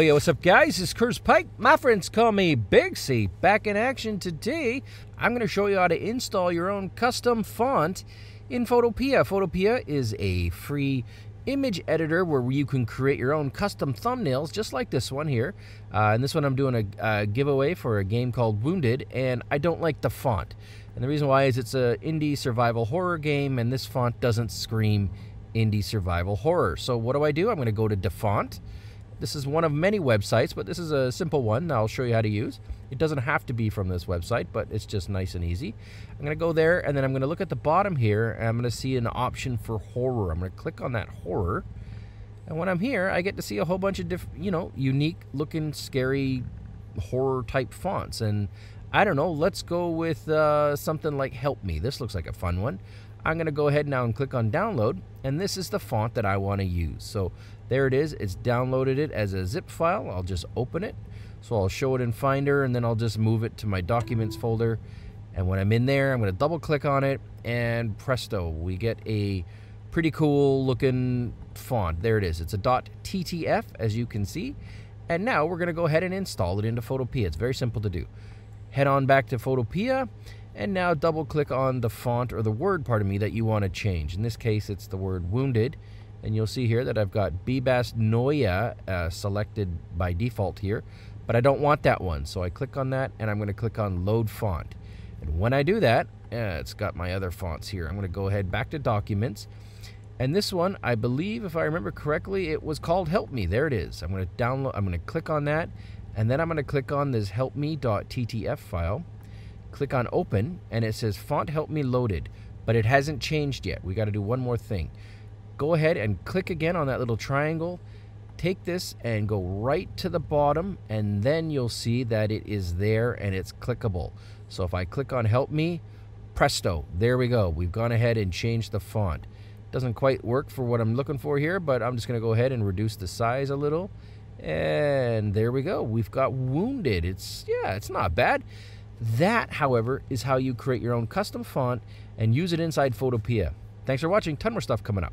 Yeah, what's up guys? It's Curtis Pike. My friends call me Big C. Back in action today, I'm going to show you how to install your own custom font in Photopea. Photopea is a free image editor where you can create your own custom thumbnails just like this one here. Uh, and this one I'm doing a, a giveaway for a game called Wounded and I don't like the font. And the reason why is it's an indie survival horror game and this font doesn't scream indie survival horror. So what do I do? I'm going to go to DaFont. This is one of many websites, but this is a simple one I'll show you how to use. It doesn't have to be from this website, but it's just nice and easy. I'm going to go there, and then I'm going to look at the bottom here, and I'm going to see an option for horror. I'm going to click on that horror, and when I'm here, I get to see a whole bunch of different, you know, unique looking, scary horror type fonts. And I don't know, let's go with uh, something like Help Me. This looks like a fun one. I'm going to go ahead now and click on download and this is the font that I want to use. So there it is. It's downloaded it as a zip file. I'll just open it. So I'll show it in Finder and then I'll just move it to my documents folder. And when I'm in there, I'm going to double click on it and presto, we get a pretty cool looking font. There it is. It's a .ttf as you can see. And now we're going to go ahead and install it into Photopea. It's very simple to do. Head on back to Photopea and now double click on the font or the word, pardon me, that you want to change. In this case, it's the word wounded. And you'll see here that I've got Bebas Neue uh, selected by default here, but I don't want that one. So I click on that and I'm going to click on load font. And when I do that, uh, it's got my other fonts here. I'm going to go ahead back to documents. And this one, I believe, if I remember correctly, it was called Help Me. There it is. I'm going to download, I'm going to click on that. And then I'm going to click on this helpme.ttf file click on open and it says font help me loaded but it hasn't changed yet. We got to do one more thing. Go ahead and click again on that little triangle take this and go right to the bottom and then you'll see that it is there and it's clickable. So if I click on help me presto there we go. We've gone ahead and changed the font. Doesn't quite work for what I'm looking for here but I'm just gonna go ahead and reduce the size a little. And there we go. We've got wounded. It's yeah it's not bad that, however, is how you create your own custom font and use it inside Photopea. Thanks for watching. Ton more stuff coming up.